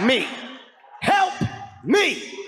me. Help me.